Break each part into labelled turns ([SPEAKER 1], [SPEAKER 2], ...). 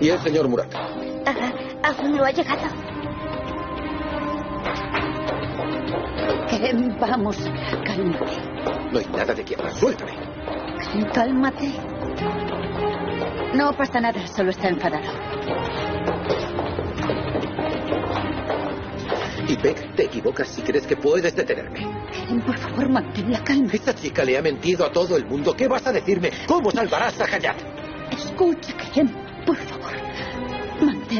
[SPEAKER 1] ¿Y el señor Murat?
[SPEAKER 2] Ah, aún no ha llegado.
[SPEAKER 3] Ken, vamos, cálmate.
[SPEAKER 1] No hay nada de quiebra. Suéltame.
[SPEAKER 3] Ken, cálmate. No pasa nada, solo está enfadado.
[SPEAKER 1] Y Beck, te equivocas si crees que puedes detenerme.
[SPEAKER 3] Ken, por favor, mantén la calma.
[SPEAKER 1] Esta chica le ha mentido a todo el mundo. ¿Qué vas a decirme? ¿Cómo salvarás a Hayat?
[SPEAKER 3] Escucha, Ken, por favor.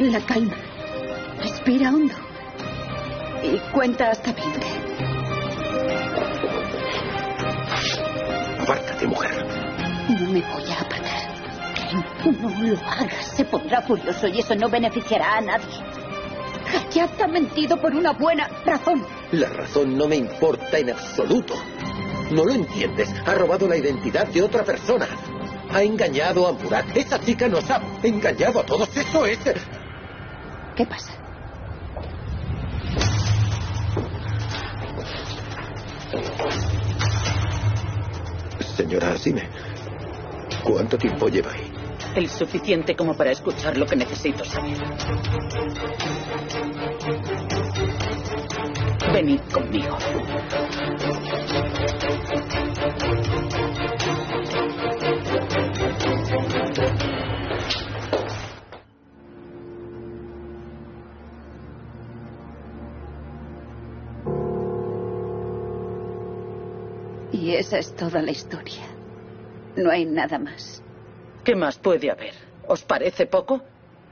[SPEAKER 3] Mantén la calma. Respira hondo. Y cuenta hasta 20.
[SPEAKER 1] Apártate, mujer.
[SPEAKER 3] No me voy a apartar. Ken, no lo hagas. Se pondrá furioso y eso no beneficiará a nadie. Hayat ha mentido por una buena razón.
[SPEAKER 1] La razón no me importa en absoluto. No lo entiendes. Ha robado la identidad de otra persona. Ha engañado a Murat. Esa chica nos ha engañado a todos. Eso es...
[SPEAKER 3] ¿Qué pasa?
[SPEAKER 1] Señora Asime, ¿cuánto tiempo lleva ahí?
[SPEAKER 4] El suficiente como para escuchar lo que necesito saber. Venid conmigo.
[SPEAKER 3] Y esa es toda la historia. No hay nada más.
[SPEAKER 4] ¿Qué más puede haber? ¿Os parece poco?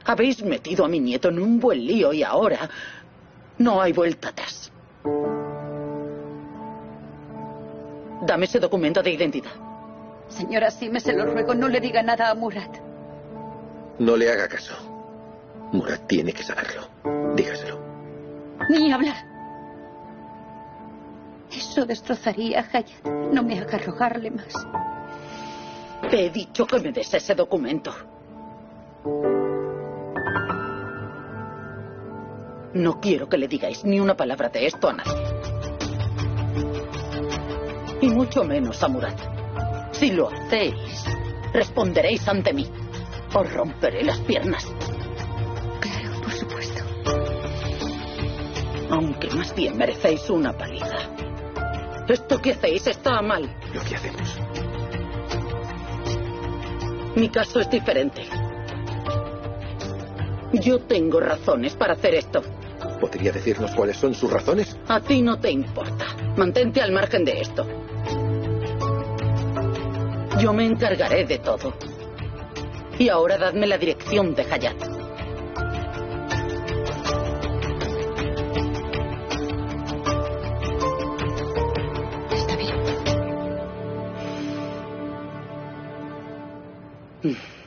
[SPEAKER 4] Habéis metido a mi nieto en un buen lío y ahora no hay vuelta atrás. Dame ese documento de identidad.
[SPEAKER 3] Señora Sime, se lo ruego, no le diga nada a Murat.
[SPEAKER 1] No le haga caso. Murat tiene que saberlo. Dígaselo.
[SPEAKER 3] Ni hablar. Eso destrozaría a Hayat. No me haga rogarle más.
[SPEAKER 4] Te he dicho que me des ese documento. No quiero que le digáis ni una palabra de esto a nadie. Y mucho menos a Murat. Si lo hacéis, responderéis ante mí. Os romperé las piernas.
[SPEAKER 3] Claro, por supuesto.
[SPEAKER 4] Aunque más bien merecéis una paliza. Esto que hacéis está mal.
[SPEAKER 1] Lo que hacemos.
[SPEAKER 4] Mi caso es diferente. Yo tengo razones para hacer esto.
[SPEAKER 1] ¿Podría decirnos cuáles son sus razones?
[SPEAKER 4] A ti no te importa. Mantente al margen de esto. Yo me encargaré de todo. Y ahora dadme la dirección de Hayat.
[SPEAKER 3] Bien.
[SPEAKER 4] Mm.